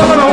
someone